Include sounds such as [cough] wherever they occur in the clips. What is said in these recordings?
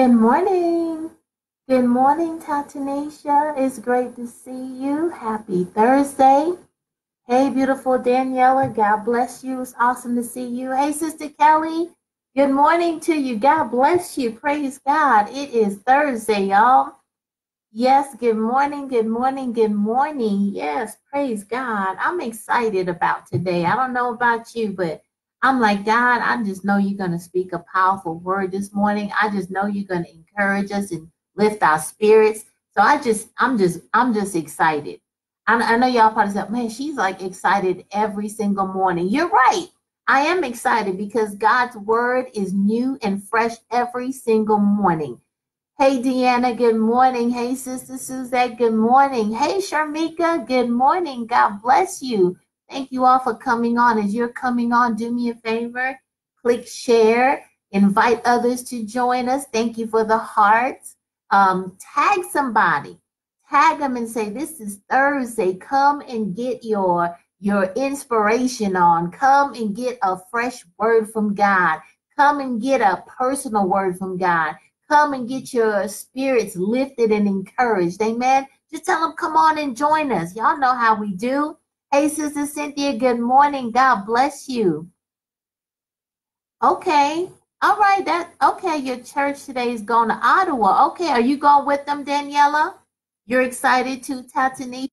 Good morning. Good morning, Tatanisha. It's great to see you. Happy Thursday. Hey, beautiful Daniela. God bless you. It's awesome to see you. Hey, Sister Kelly. Good morning to you. God bless you. Praise God. It is Thursday, y'all. Yes, good morning, good morning, good morning. Yes, praise God. I'm excited about today. I don't know about you, but I'm like, God, I just know you're going to speak a powerful word this morning. I just know you're going to encourage us and lift our spirits. So I just, I'm just, I'm just excited. I, I know y'all probably said, man, she's like excited every single morning. You're right. I am excited because God's word is new and fresh every single morning. Hey, Deanna, good morning. Hey, Sister Suzette, good morning. Hey, Sharmika, good morning. God bless you. Thank you all for coming on. As you're coming on, do me a favor, click share, invite others to join us. Thank you for the hearts. Um, tag somebody, tag them and say, This is Thursday. Come and get your your inspiration on. Come and get a fresh word from God. Come and get a personal word from God. Come and get your spirits lifted and encouraged. Amen. Just tell them, come on and join us. Y'all know how we do. Hey, Sister Cynthia, good morning. God bless you. Okay. All right. That okay. Your church today is going to Ottawa. Okay. Are you going with them, Daniela? You're excited to Tatani?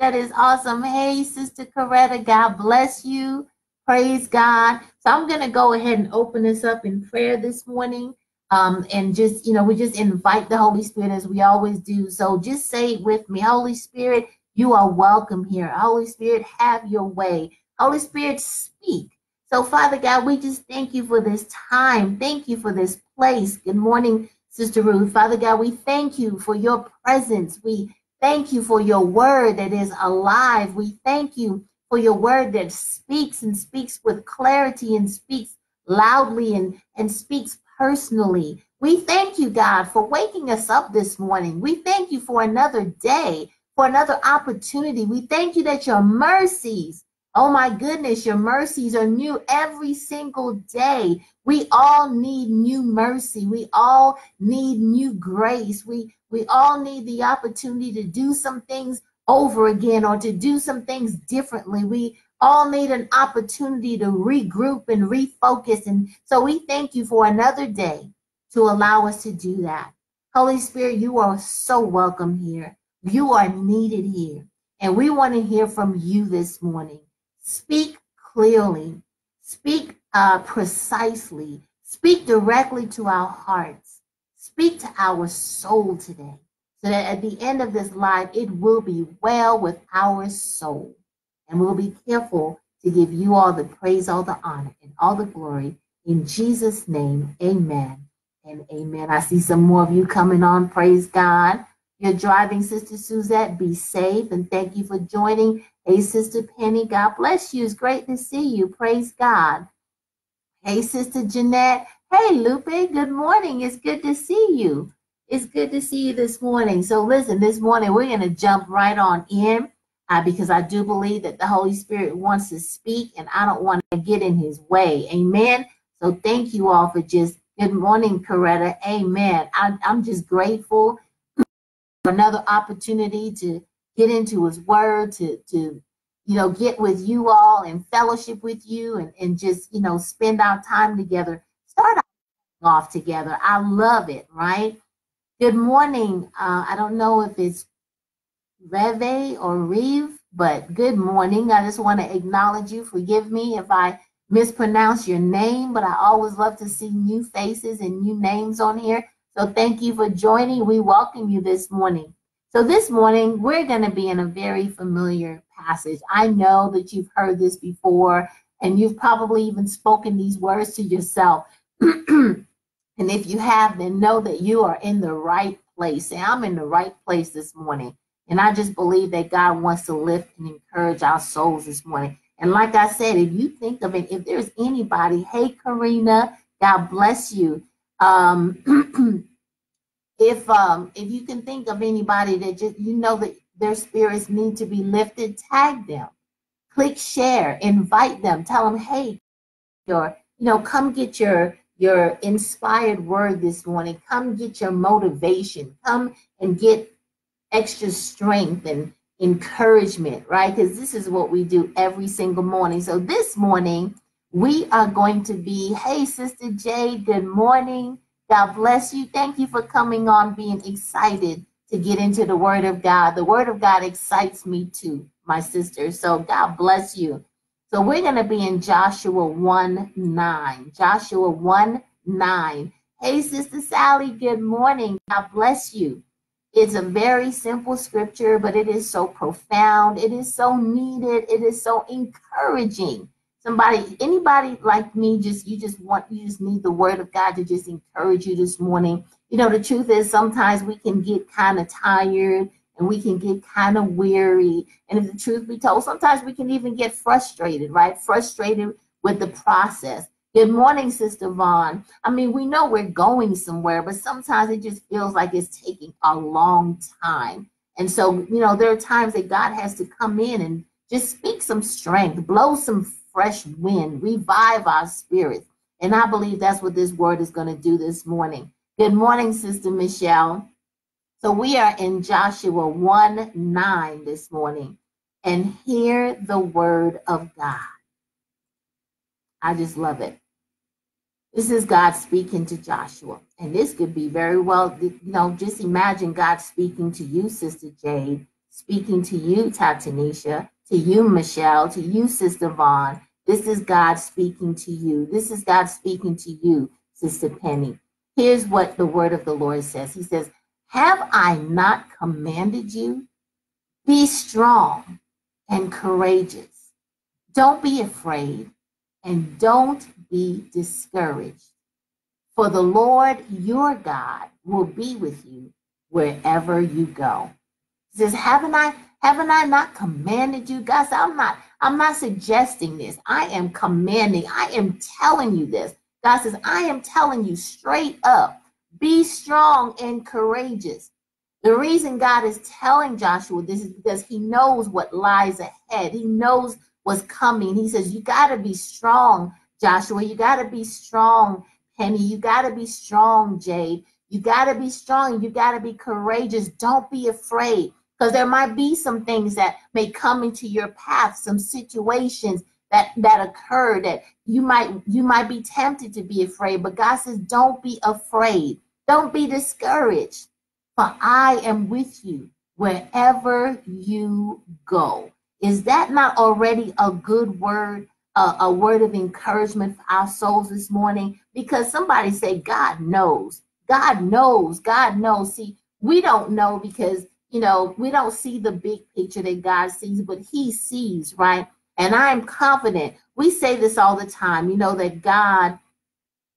That is awesome. Hey, Sister Coretta, God bless you. Praise God. So I'm going to go ahead and open this up in prayer this morning. Um, and just, you know, we just invite the Holy Spirit as we always do. So just say it with me, Holy Spirit, you are welcome here. Holy Spirit, have your way. Holy Spirit, speak. So, Father God, we just thank you for this time. Thank you for this place. Good morning, Sister Ruth. Father God, we thank you for your presence. We thank you for your word that is alive. We thank you for your word that speaks and speaks with clarity and speaks loudly and, and speaks personally. We thank you, God, for waking us up this morning. We thank you for another day for another opportunity. We thank you that your mercies, oh my goodness, your mercies are new every single day. We all need new mercy. We all need new grace. We we all need the opportunity to do some things over again or to do some things differently. We all need an opportunity to regroup and refocus. And so we thank you for another day to allow us to do that. Holy Spirit, you are so welcome here. You are needed here. And we want to hear from you this morning. Speak clearly, speak uh, precisely, speak directly to our hearts, speak to our soul today, so that at the end of this life, it will be well with our soul. And we'll be careful to give you all the praise, all the honor, and all the glory. In Jesus' name, amen and amen. I see some more of you coming on. Praise God. You're driving, Sister Suzette. Be safe and thank you for joining. Hey, Sister Penny, God bless you. It's great to see you. Praise God. Hey, Sister Jeanette. Hey, Lupe, good morning. It's good to see you. It's good to see you this morning. So, listen, this morning we're going to jump right on in uh, because I do believe that the Holy Spirit wants to speak and I don't want to get in his way. Amen. So, thank you all for just good morning, Coretta. Amen. I, I'm just grateful another opportunity to get into his word, to to you know, get with you all and fellowship with you and, and just, you know, spend our time together. Start off together. I love it, right? Good morning. Uh, I don't know if it's Reve or Reeve, but good morning. I just want to acknowledge you. Forgive me if I mispronounce your name, but I always love to see new faces and new names on here. So thank you for joining. We welcome you this morning. So this morning, we're going to be in a very familiar passage. I know that you've heard this before, and you've probably even spoken these words to yourself. [clears throat] and if you have, then know that you are in the right place. Say, I'm in the right place this morning. And I just believe that God wants to lift and encourage our souls this morning. And like I said, if you think of it, if there's anybody, hey, Karina, God bless you. Um, [clears throat] if um, if you can think of anybody that just you know that their spirits need to be lifted, tag them, click share, invite them, tell them, hey, or you know, come get your your inspired word this morning. Come get your motivation. Come and get extra strength and encouragement, right? Because this is what we do every single morning. So this morning, we are going to be, hey, Sister Jay, good morning. God bless you. Thank you for coming on, being excited to get into the Word of God. The Word of God excites me too, my sister. So God bless you. So we're going to be in Joshua 1 9. Joshua 1 9. Hey, Sister Sally, good morning. God bless you. It's a very simple scripture, but it is so profound. It is so needed. It is so encouraging. Somebody, anybody like me, just you just want you just need the word of God to just encourage you this morning. You know, the truth is sometimes we can get kind of tired and we can get kind of weary. And if the truth be told, sometimes we can even get frustrated, right? Frustrated with the process. Good morning, Sister Vaughn. I mean, we know we're going somewhere, but sometimes it just feels like it's taking a long time. And so, you know, there are times that God has to come in and just speak some strength, blow some fresh wind, revive our spirits. And I believe that's what this word is going to do this morning. Good morning, Sister Michelle. So we are in Joshua 1 9 this morning and hear the word of God. I just love it. This is God speaking to Joshua. And this could be very well, you know, just imagine God speaking to you, Sister Jade, speaking to you, Tatanisha, to you, Michelle, to you, Sister Vaughn. This is God speaking to you. This is God speaking to you, Sister Penny. Here's what the word of the Lord says He says, have I not commanded you? Be strong and courageous. Don't be afraid and don't be discouraged. For the Lord your God will be with you wherever you go. He says, Haven't I haven't I not commanded you? Guys, I'm not, I'm not suggesting this. I am commanding, I am telling you this. God says, I am telling you straight up be strong and courageous. The reason God is telling Joshua this is because he knows what lies ahead. He knows what's coming. He says, You got to be strong, Joshua. You got to be strong, Penny. You got to be strong, Jade. You got to be strong. You got to be courageous. Don't be afraid because there might be some things that may come into your path, some situations that that occur that you might you might be tempted to be afraid but god says don't be afraid. Don't be discouraged for i am with you wherever you go. Is that not already a good word uh, a word of encouragement for our souls this morning? Because somebody say god knows. God knows. God knows. See we don't know because you know we don't see the big picture that god sees but he sees right and I'm confident. We say this all the time, you know, that God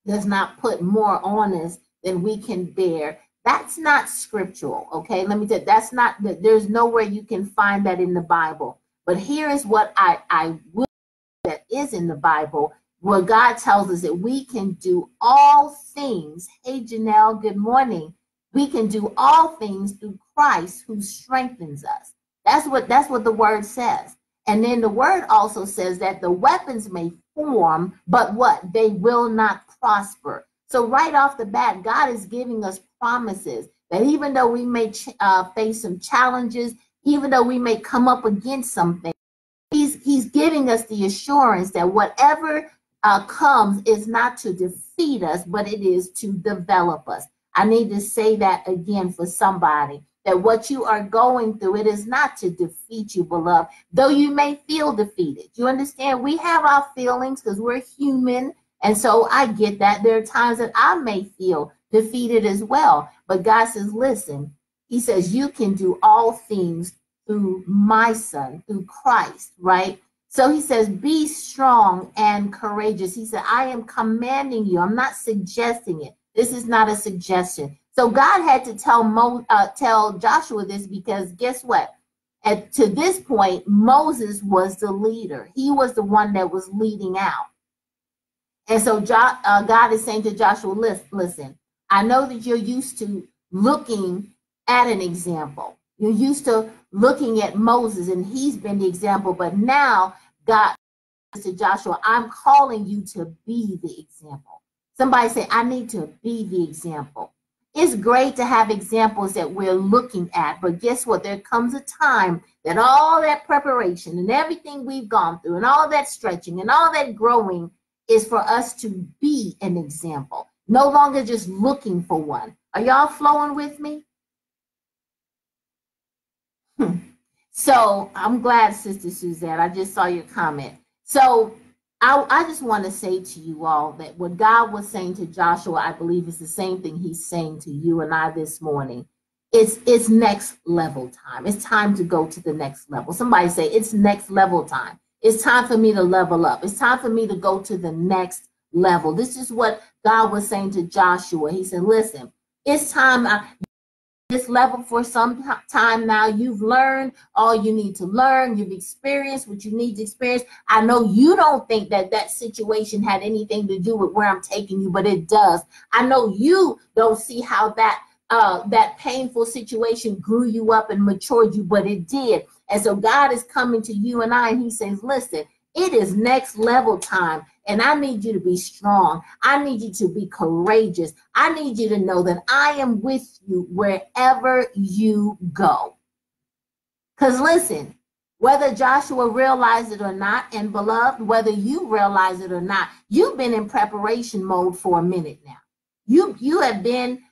does not put more on us than we can bear. That's not scriptural, okay? Let me tell you, that's not, that there's nowhere you can find that in the Bible. But here is what I, I will that is in the Bible, where God tells us that we can do all things. Hey, Janelle, good morning. We can do all things through Christ who strengthens us. That's what that's what the word says. And then the word also says that the weapons may form, but what? They will not prosper. So, right off the bat, God is giving us promises that even though we may uh, face some challenges, even though we may come up against something, He's, he's giving us the assurance that whatever uh, comes is not to defeat us, but it is to develop us. I need to say that again for somebody that what you are going through, it is not to defeat you, beloved, though you may feel defeated. You understand? We have our feelings because we're human. And so I get that. There are times that I may feel defeated as well. But God says, listen, He says, you can do all things through my son, through Christ, right? So he says, be strong and courageous. He said, I am commanding you. I'm not suggesting it. This is not a suggestion. So God had to tell Mo, uh, tell Joshua this because guess what? At to this point, Moses was the leader. He was the one that was leading out. And so jo- uh, God is saying to Joshua, listen, listen, I know that you're used to looking at an example. You're used to looking at Moses, and he's been the example. But now, God to Joshua, I'm calling you to be the example. Somebody say, I need to be the example. It's great to have examples that we're looking at, but guess what? There comes a time that all that preparation and everything we've gone through and all that stretching and all that growing is for us to be an example, no longer just looking for one. Are y'all flowing with me? Hmm. So I'm glad, Sister Suzette. I just saw your comment. So I, I just want to say to you all that what God was saying to Joshua, I believe is the same thing he's saying to you and I this morning. It's it's next level time. It's time to go to the next level. Somebody say it's next level time. It's time for me to level up. It's time for me to go to the next level. This is what God was saying to Joshua. He said, listen, it's time. I, this level for some time now. You've learned all you need to learn. You've experienced what you need to experience. I know you don't think that that situation had anything to do with where I'm taking you, but it does. I know you don't see how that uh, that painful situation grew you up and matured you, but it did. And so God is coming to you and I, and He says, "Listen, it is next level time. And I need you to be strong. I need you to be courageous. I need you to know that I am with you wherever you go. Because listen, whether Joshua realized it or not, and beloved, whether you realize it or not, you've been in preparation mode for a minute now. You you have been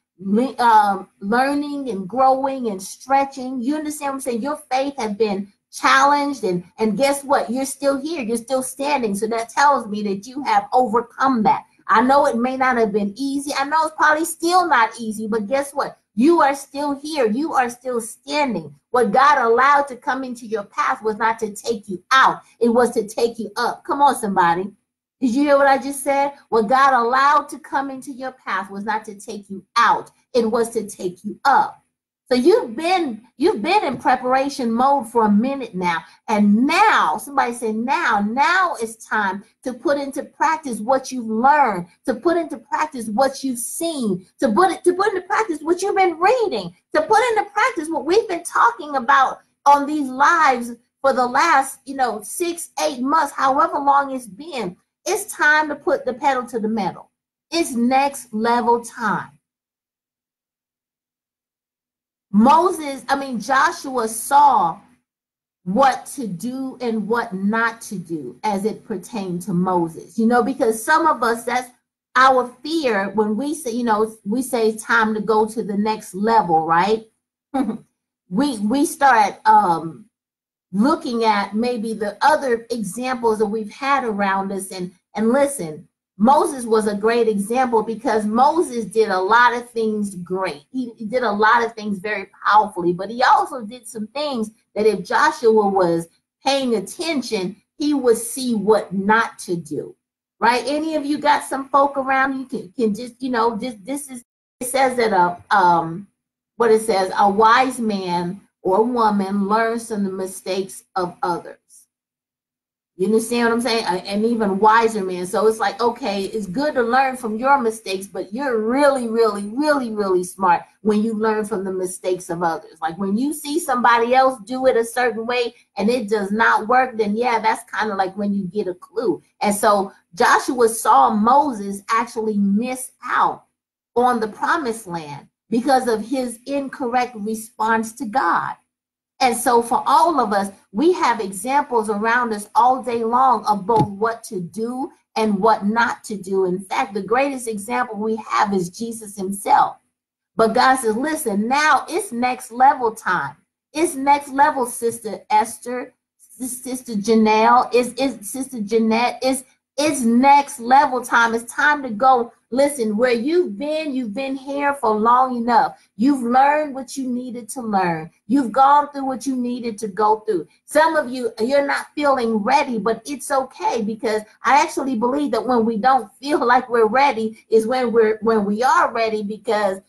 um, learning and growing and stretching. You understand what I'm saying? Your faith has been challenged and and guess what? You're still here. You're still standing. So that tells me that you have overcome that. I know it may not have been easy. I know it's probably still not easy but guess what? You are still here. You are still standing. What god allowed to come into your path was not to take you out. It was to take you up. Come on somebody. Did you hear what i just said? What god allowed to come into your path was not to take you out. It was to take you up so you've been you've been in preparation mode for a minute now. And now, somebody say now, now it's time to put into practice what you've learned, to put into practice what you've seen, to put it to put into practice what you've been reading, to put into practice what we've been talking about on these lives for the last, you know, six, eight months, however long it's been. It's time to put the pedal to the metal. It's next level time. Moses, I mean, Joshua saw what to do and what not to do as it pertained to Moses. You know, because some of us, that's our fear when we say, you know, we say it's time to go to the next level, right? [laughs] we we start um looking at maybe the other examples that we've had around us and and listen Moses was a great example because Moses did a lot of things great. He, did a lot of things very powerfully, but he also did some things that if Joshua was paying attention, he would see what not to do. Right? Any of you got some folk around you can, can just, you know, just this is it says that a um what it says, a wise man or woman learns from the mistakes of others. You understand what I'm saying? And even wiser men. So it's like, okay, it's good to learn from your mistakes, but you're really, really, really, really smart when you learn from the mistakes of others. Like when you see somebody else do it a certain way and it does not work, then yeah, that's kind of like when you get a clue. And so Joshua saw Moses actually miss out on the promised land because of his incorrect response to God. And so, for all of us, we have examples around us all day long of both what to do and what not to do. In fact, the greatest example we have is Jesus himself. But God says, listen, now it's next level time. It's next level, Sister Esther, Sister Janelle, is is Sister Jeanette, is it's next level time. It's time to go Listen, where you've been, you've been here for long enough. You've learned what you needed to learn. You've gone through what you needed to go through. Some of you, you're not feeling ready, but it's okay because I actually believe that when we don't feel [laughs] like we're ready is when we're when we are ready because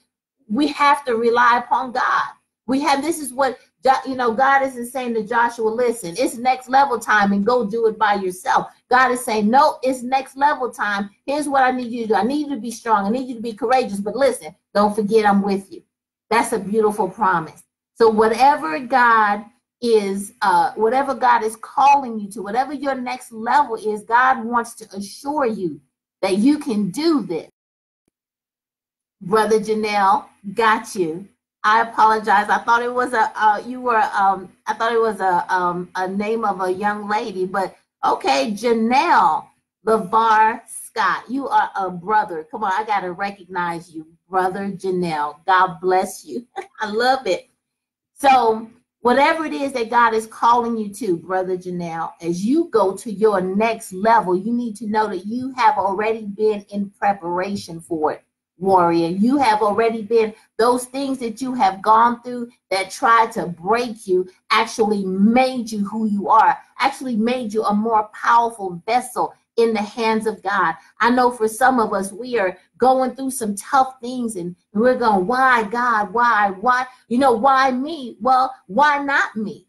we have to rely upon God. We have this is what you know, God isn't saying to Joshua, listen, it's next level time and go do it by yourself. God is saying, no, it's next level time. Here's what I need you to do. I need you to be strong. I need you to be courageous. But listen, don't forget I'm with you. That's a beautiful promise. So whatever God is, uh, whatever God is calling you to, whatever your next level is, God wants to assure you that you can do this. Brother Janelle, got you. I apologize. I thought it was a uh, you were um I thought it was a um a name of a young lady, but okay, Janelle LeVar Scott, you are a brother. Come on, I gotta recognize you, brother Janelle. God bless you. [laughs] I love it. So whatever it is that God is calling you to, brother Janelle, as you go to your next level, you need to know that you have already been in preparation for it warrior. You have already been those things that you have gone through that tried to break you, actually made you who you are, actually made you a more powerful vessel in the hands of God. I know for some of us, we are going through some tough things and we're going, why God? Why? Why? You know, why me? Well, why not me?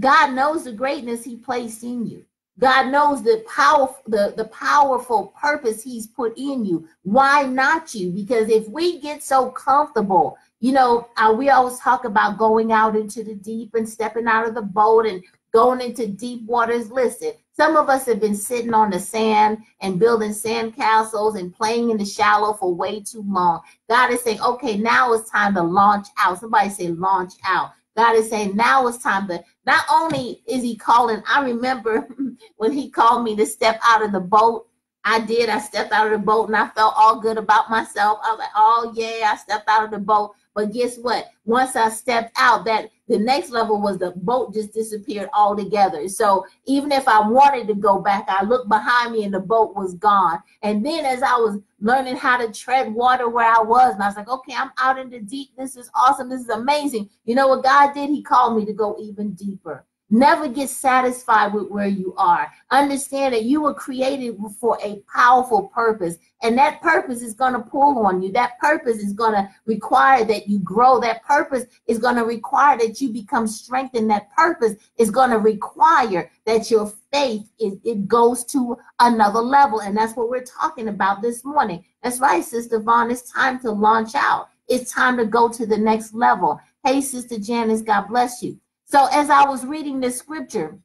God knows the greatness He placed in you. God knows the powerful the, the powerful purpose he's put in you. Why not you? Because if we get so comfortable, you know, uh, we always talk about going out into the deep and stepping out of the boat and going into deep waters. Listen, some of us have been sitting on the sand and building sand castles and playing in the shallow for way too long. God is saying, okay, now it's time to launch out. Somebody say launch out. God is saying now it's time to not only is he calling, I remember [laughs] when he called me to step out of the boat. I did. I stepped out of the boat and I felt all good about myself. I was like, oh yeah, I stepped out of the boat. But guess what? Once I stepped out, that the next level was the boat just disappeared altogether. So even if I wanted to go back, I looked behind me and the boat was gone. And then as I was learning how to tread water where I was, and I was like, okay, I'm out in the deep. This is awesome. This is amazing. You know what God did? He called me to go even deeper. Never get satisfied with where you are. Understand that you were created for a powerful purpose, and that purpose is going to pull on you. That purpose is going to require that you grow. That purpose is going to require that you become strengthened. That purpose is going to require that your faith is it goes to another level, and that's what we're talking about this morning. That's right, Sister Vaughn. It's time to launch out. It's time to go to the next level. Hey, Sister Janice, God bless you. So as I was reading this scripture,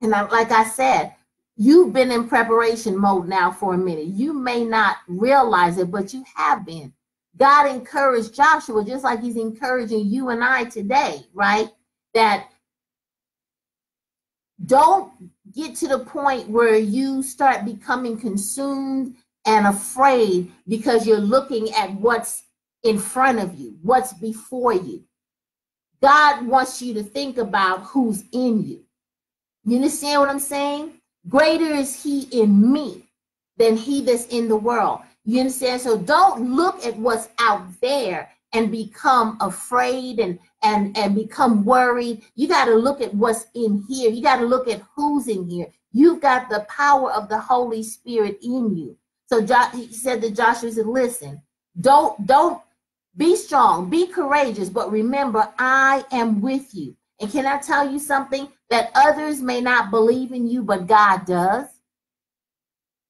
and I, like I said, you've been in preparation mode now for a minute. You may not realize it, but you have been. God encouraged Joshua just like he's encouraging you and I today, right? That don't get to the point where you start becoming consumed and afraid because you're looking at what's in front of you, what's before you. God wants you to think about who's in you. You understand what I'm saying? Greater is he in me than he that's in the world. You understand? So don't look at what's out there and become afraid and and and become worried. You got to look at what's in here. You got to look at who's in here. You've got the power of the Holy Spirit in you. So he said to Joshua, he said, listen, don't don't be strong, be courageous, but remember, I am with you. And can I tell you something that others may not believe in you, but God does?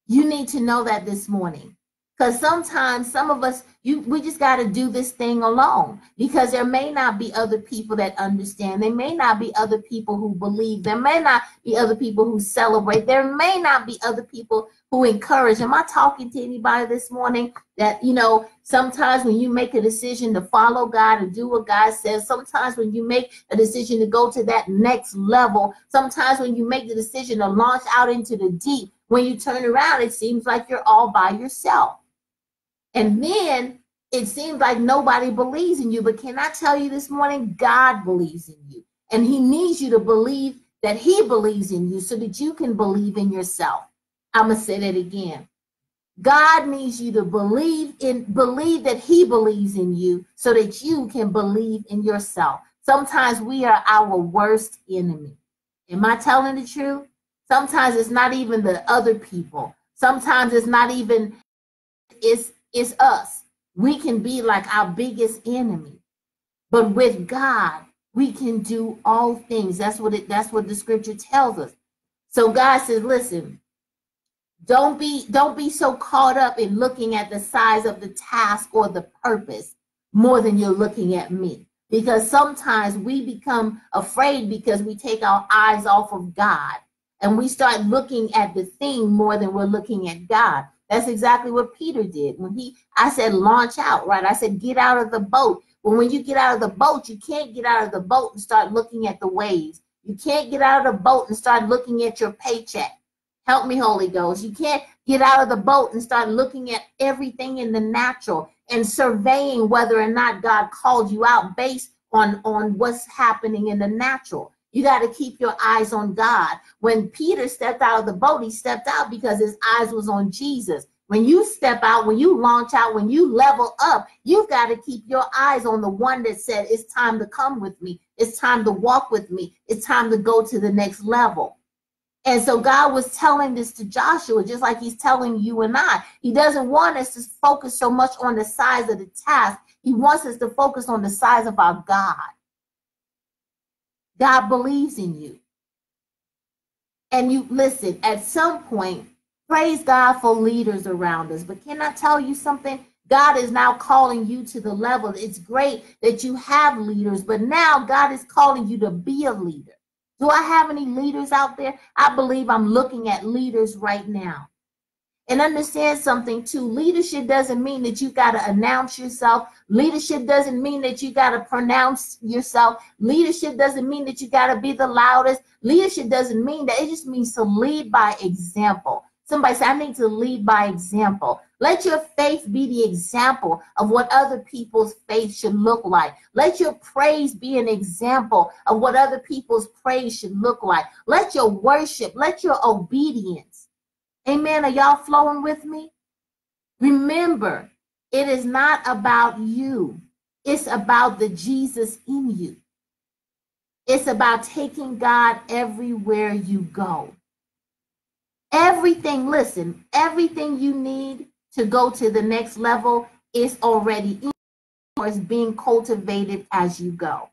You need to know that this morning. Because sometimes some of us, you we just got to do this thing alone because there may not be other people that understand. There may not be other people who believe. There may not be other people who celebrate. There may not be other people who encourage. Am I talking to anybody this morning that, you know, sometimes when you make a decision to follow God and do what God says, sometimes when you make a decision to go to that next level, sometimes when you make the decision to launch out into the deep, when you turn around, it seems like you're all by yourself. And then it seems like nobody believes in you. But can I tell you this morning, God believes in you. And He needs you to believe that He believes in you so that you can believe in yourself. I'm to say that again. God needs you to believe in believe that he believes in you so that you can believe in yourself. Sometimes we are our worst enemy. Am I telling the truth? Sometimes it's not even the other people. Sometimes it's not even it's it's us. We can be like our biggest enemy. But with God, we can do all things. That's what it that's what the scripture tells us. So God says, listen, don't be don't be so caught up in looking at the size of the task or the purpose more than you're looking at me. Because sometimes we become afraid because we take our eyes off of God and we start looking at the thing more than we're looking at God. That's exactly what Peter did. When he, I said, launch out, right? I said, get out of the boat. But when you get out of the boat, you can't get out of the boat and start looking at the waves. You can't get out of the boat and start looking at your paycheck. Help me, Holy Ghost. You can't get out of the boat and start looking at everything in the natural and surveying whether or not God called you out based on, on what's happening in the natural. You got to keep your eyes on God. When Peter stepped out of the boat, he stepped out because his eyes was on Jesus. When you step out, when you launch out, when you level up, you've got to keep your eyes on the one that said, It's time to come with me. It's time to walk with me. It's time to go to the next level. And so God was telling this to Joshua, just like he's telling you and I. He doesn't want us to focus so much on the size of the task. He wants us to focus on the size of our God. God believes in you. And you listen, at some point, praise God for leaders around us. But can I tell you something? God is now calling you to the level. It's great that you have leaders, but now God is calling you to be a leader. Do I have any leaders out there? I believe I'm looking at leaders right now. And understand something too. Leadership doesn't mean that you got to announce yourself. Leadership doesn't mean that you got to pronounce yourself. Leadership doesn't mean that you got to be the loudest. Leadership doesn't mean that. It just means to lead by example. Somebody say, I need to lead by example. Let your faith be the example of what other people's faith should look like. Let your praise be an example of what other people's praise should look like. Let your worship, let your obedience. Amen. Are y'all flowing with me? Remember, it is not about you, it's about the Jesus in you. It's about taking God everywhere you go. Everything, listen, everything you need to go to the next level is already in or is being cultivated as you go.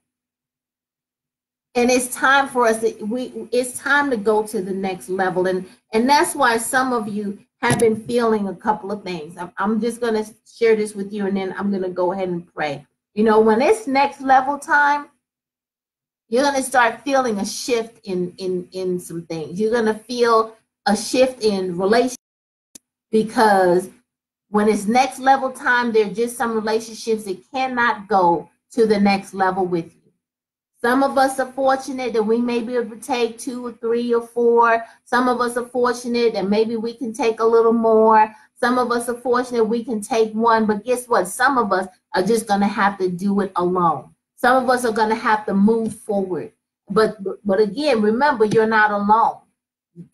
And it's time for us to, we it's time to go to the next level. And and that's why some of you have been feeling a couple of things. I'm, I'm just gonna share this with you and then I'm gonna go ahead and pray. You know, when it's next level time, you're gonna start feeling a shift in in in some things. You're gonna feel a shift in relationships because when it's next level time, there are just some relationships that cannot go to the next level with you. Some of us are fortunate that we may be able to take two or three or four. Some of us are fortunate that maybe we can take a little more. Some of us are fortunate we can take one. But guess what? Some of us are just going to have to do it alone. Some of us are going to have to move forward. But but again, remember, you're not alone.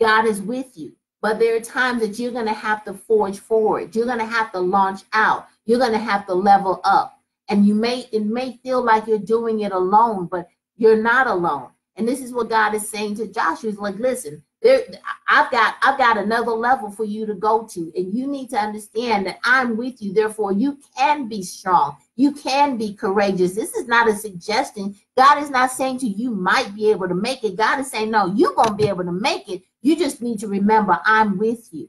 God is with you. But there are times that you're going to have to forge forward. You're going to have to launch out. You're going to have to level up. And you may it may feel like you're doing it alone, but you're not alone. And this is what God is saying to Joshua. He's like, listen, there I've got I've got another level for you to go to. And you need to understand that I'm with you. Therefore, you can be strong. You can be courageous. This is not a suggestion. God is not saying to you, you might be able to make it. God is saying, no, you're to be able to make it. You just need to remember, I'm with you.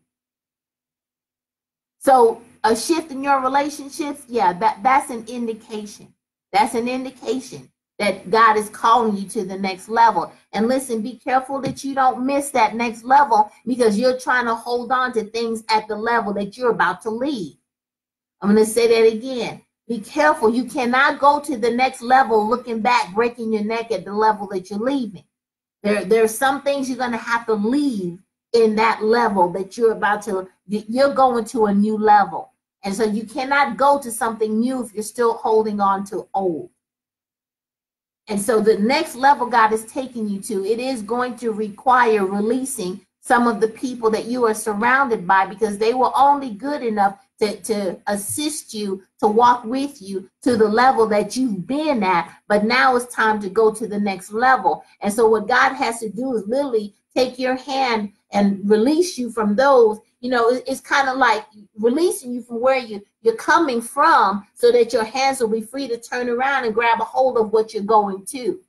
So a shift in your relationships, yeah, that, that's an indication. That's an indication that God is calling you to the next level. And listen, be careful that you don't miss that next level because you're trying to hold on to things at the level that you're about to leave. I'm going to say that again. Be careful. You cannot go to the next level looking back, breaking your neck at the level that you're leaving. There, there are some things you're going to have to leave in that level that you're about to, you're going to a new level. And so you cannot go to something new if you're still holding on to old. And so the next level God is taking you to, it is going to require releasing some of the people that you are surrounded by because they were only good enough to, to assist you to walk with you to the level that you've been at. But now it's time to go to the next level. And so what god has to do is literally take your hand and release you from those. You know it's kind of like releasing you from where you you're coming from so that your hands will be free to turn around and grab a hold of what you're going to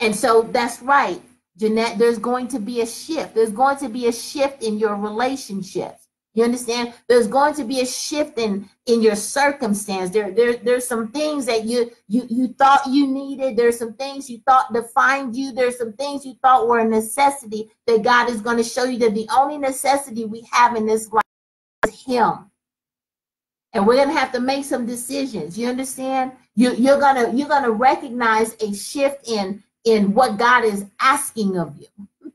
and so that's right Jeanette, there's going to be a shift. There's going to be a shift in your relationships. You understand? There's going to be a shift in in your circumstance. There, there, there's some things that you you you thought you needed. There's some things you thought defined you. There's some things you thought were a necessity that God is going to show you that the only necessity we have in this life is Him. And we're gonna have to make some decisions. You understand? You, you're gonna you're gonna recognize a shift in in what God is asking of you. [laughs]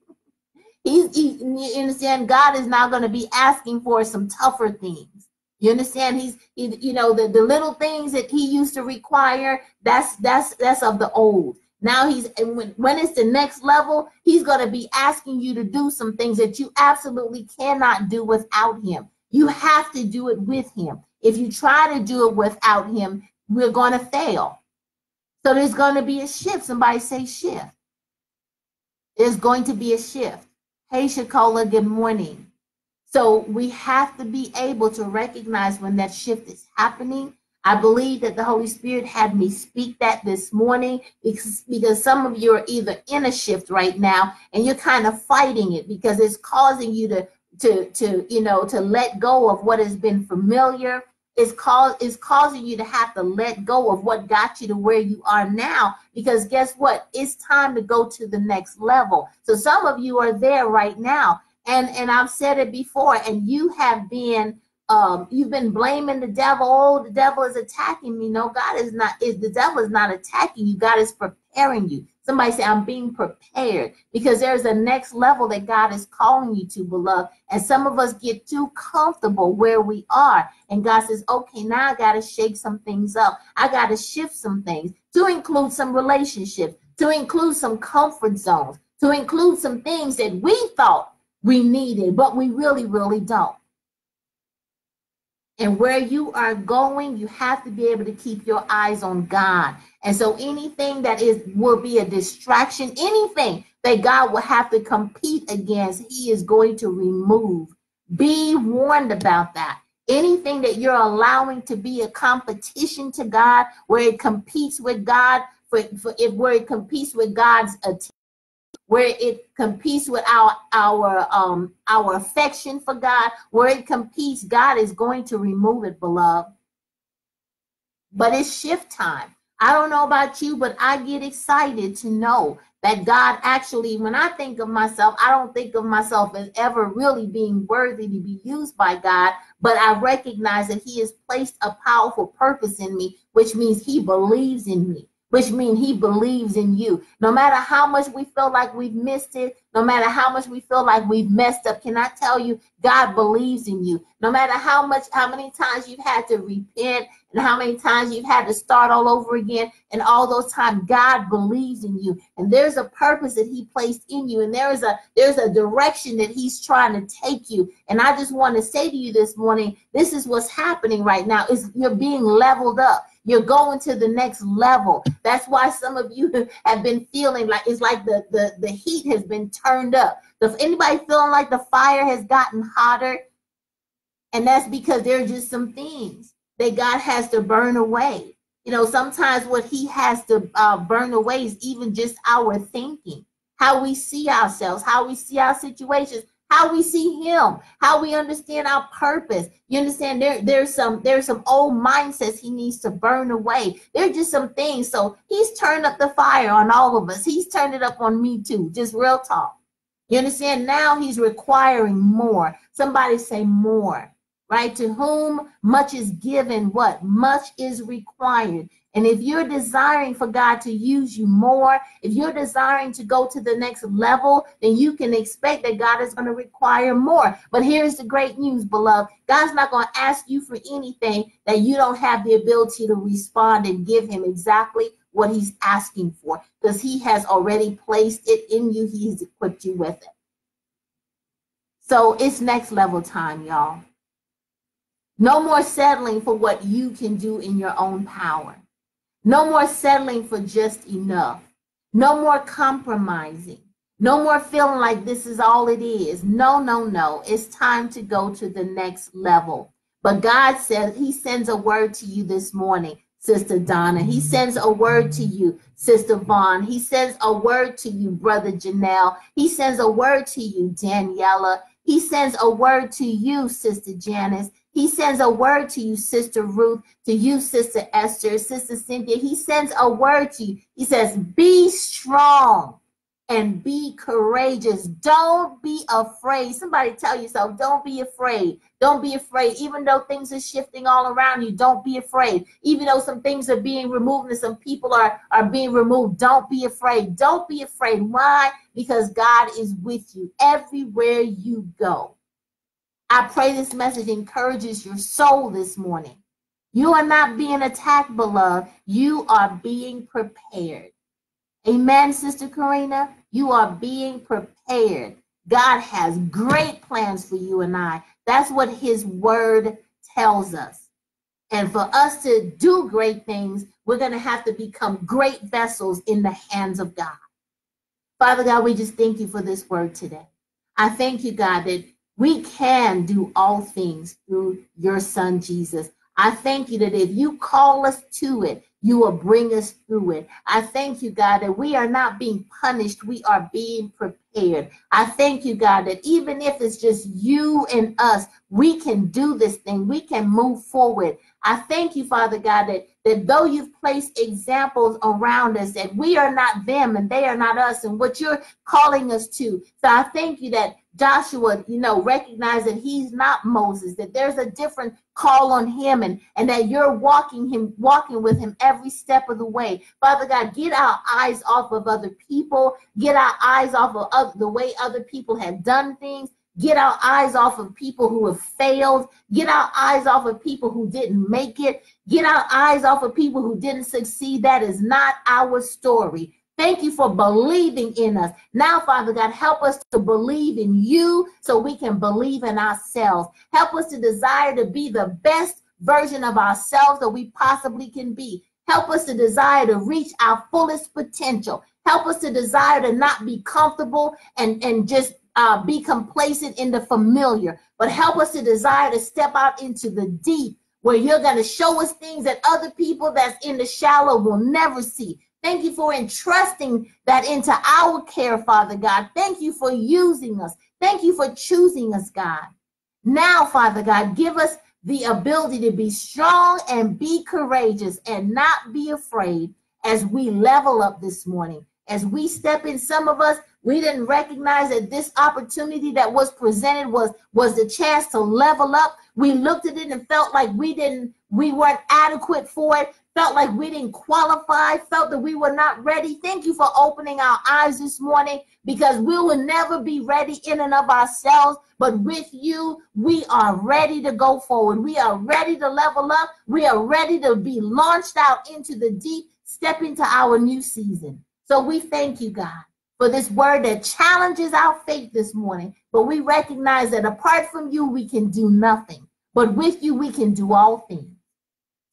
He's, he, you understand? God is now going to be asking for some tougher things. You understand? He's, he, you know, the, the little things that he used to require. That's that's that's of the old. Now he's and when when it's the next level, he's going to be asking you to do some things that you absolutely cannot do without him. You have to do it with him. If you try to do it without him, we're going to fail. So there's going to be a shift. Somebody say shift. There's going to be a shift. Hey, Shakola, good morning. So we have to be able to recognize when that shift is happening. I believe that the Holy Spirit had me speak that this morning because, because some of you are either in a shift right now and you're kind of fighting it because it's causing you to to to you know to let go of what has been familiar is cause is causing you to have to let go of what got you to where you are now because guess what? It's time to go to the next level. So some of you are there right now and and i've said it before and you have been um you've been blaming the devil. Oh the devil is attacking me. No god is not is the devil is not attacking you. God is preparing you Somebody say, I'm being prepared because there's a next level that God is calling you to, beloved. And some of us get too comfortable where we are. And God says, okay, now I got to shake some things up. I got to shift some things to include some relationships, to include some comfort zones, to include some things that we thought we needed, but we really, really don't. And where you are going, you have to be able to keep your eyes on God. And so anything that is will be a distraction, anything that God will have to compete against, he is going to remove. Be warned about that. Anything that you're allowing to be a competition to God, where it competes with God, for, for if where it competes with God's attention where it competes with our our um our affection for God, where it competes, God is going to remove it, beloved. But it's shift time. I don't know about you, but I get excited to know that God actually, when I think of myself, I don't think of myself as ever really being worthy to be used by God, but I recognize that He has placed a powerful purpose in me, which means He believes in me which means he believes in you. No matter how much we feel like we've missed it, no matter how much we feel like we've messed up, can I tell you, God believes in you. No matter how much, how many times you've had to repent and how many times you've had to start all over again, and all those times, God believes in you. And there's a purpose that He placed in you, and there is a there's a direction that He's trying to take you. And I just want to say to you this morning, this is what's happening right now. Is you're being leveled up. You're going to the next level. That's why some of you [laughs] have been feeling like it's like the, the, the heat has been turned up. Does anybody feeling like the fire has gotten hotter, and that's because there are just some things that God has to burn away. You know, sometimes what He has to uh, burn away is even just our thinking, how we see ourselves, how we see our situations, how we see him, how we understand our purpose. You understand there there's some there's some old mindsets he needs to burn away. There's just some things. So he's turned up the fire on all of us. He's turned it up on me too. Just real talk. You understand? Now he's requiring more. Somebody say more. Right? To whom much is given, what? Much is required. And if you're desiring for God to use you more, if you're desiring to go to the next level, then you can expect that God is going to require more. But here's the great news, beloved God's not going to ask you for anything that you don't have the ability to respond and give Him exactly what He's asking for because He has already placed it in you, He's equipped you with it. So it's next level time, y'all. No more settling for what you can do in your own power. No more settling for just enough. No more compromising. No more feeling like this is all it is. No, no, no. It's time to go to the next level. But God says He sends a word to you this morning, Sister Donna. He sends a word to you, Sister Vaughn. He sends a word to you, Brother Janelle. He sends a word to you, Daniela. He sends a word to you, Sister Janice. He sends a word to you, Sister Ruth, to you, Sister Esther, Sister Cynthia. He sends a word to you. He says, Be strong and be courageous. Don't be afraid. Somebody tell yourself, don't be afraid. Don't be afraid. Even though things are shifting all around you, don't be afraid. Even though some things are being removed and some people are, are being removed, don't be afraid. Don't be afraid. Why? Because God is with you everywhere you go. I pray this message encourages your soul this morning. You are not being attacked, beloved. You are being prepared. Amen, Sister Karina. You are being prepared. God has great plans for you and I. That's what his word tells us. And for us to do great things, we're going to have to become great vessels in the hands of God. Father God, we just thank you for this word today. I thank you, God, that we can do all things through your son, Jesus. I thank you that if you call us to it, you will bring us through it. I thank you, God, that we are not being punished, we are being prepared. I thank you, God, that even if it's just you and us, we can do this thing, we can move forward. I thank you, Father God, that, that though you've placed examples around us, that we are not them and they are not us, and what you're calling us to. So I thank you that Joshua, you know, recognize that he's not Moses, that there's a different call on him and, and that you're walking him, walking with him every step of the way. Father God, get our eyes off of other people, get our eyes off of other, the way other people have done things, get our eyes off of people who have failed, get our eyes off of people who didn't make it, get our eyes off of people who didn't succeed. That is not our story. Thank you for believing in us. Now, Father God, help us to believe in you so we can believe in ourselves. Help us to desire to be the best version of ourselves that we possibly can be. Help us to desire to reach our fullest potential. Help us to desire to not be comfortable and, and just uh, be complacent in the familiar, but help us to desire to step out into the deep where you're going to show us things that other people that's in the shallow will never see. Thank you for entrusting that into our care, Father God. Thank you for using us. Thank you for choosing us, God. Now, Father God, give us the ability to be strong and be courageous and not be afraid as we level up this morning. As we step in, some of us, we didn't recognize that this opportunity that was presented was, was the chance to level up. We looked at it and felt like we didn't, we weren't adequate for it felt like we didn't qualify, felt that we were not ready. Thank you for opening our eyes this morning because we will never be ready in and of ourselves. But with you, we are ready to go forward. We are ready to level up. We are ready to be launched out into the deep, step into our new season. So we thank you, God, for this word that challenges our faith this morning. But we recognize that apart from you, we can do nothing. But with you, we can do all things.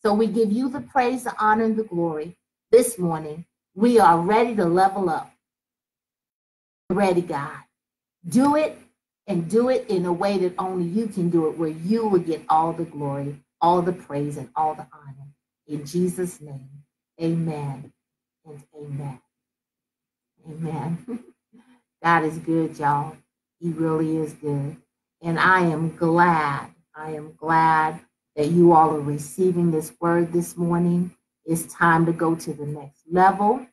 So we give you the praise, the honor, and the glory this morning. We are ready to level up. Ready, God. Do it and do it in a way that only you can do it, where you will get all the glory, all the praise, and all the honor. In Jesus' name, amen and amen. Amen. [laughs] God is good, y'all. He really is good. And I am glad, I am glad that you all are receiving this word this morning. It's time to go to the next level.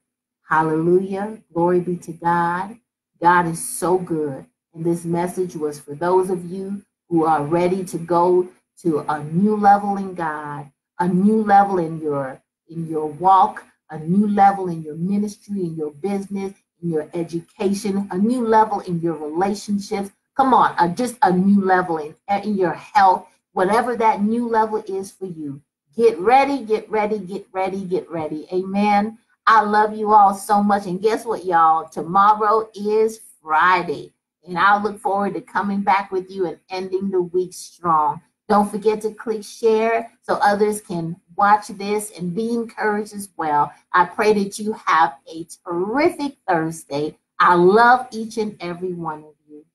Hallelujah. Glory be to God. God is so good. And this message was for those of you who are ready to go to a new level in God, a new level in your in your walk, a new level in your ministry, in your business, in your education, a new level in your relationships. Come on, just a new level in, eh, in your health, whatever that new level is for you. Get ready, get ready, get ready, get ready. Amen. I love you all so much. And guess what, y'all? Tomorrow is Friday. And I look forward to coming back with you and ending the week strong. Don't forget to click share so others can watch this and be encouraged as well. I pray that you have a terrific Thursday. I love each and every one of you.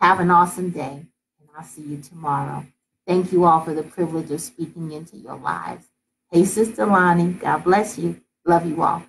Have an awesome day. And I'll see you tomorrow. Thank you all for the privilege of speaking into your lives. Hey, Sister Lonnie, God bless you. Love you all.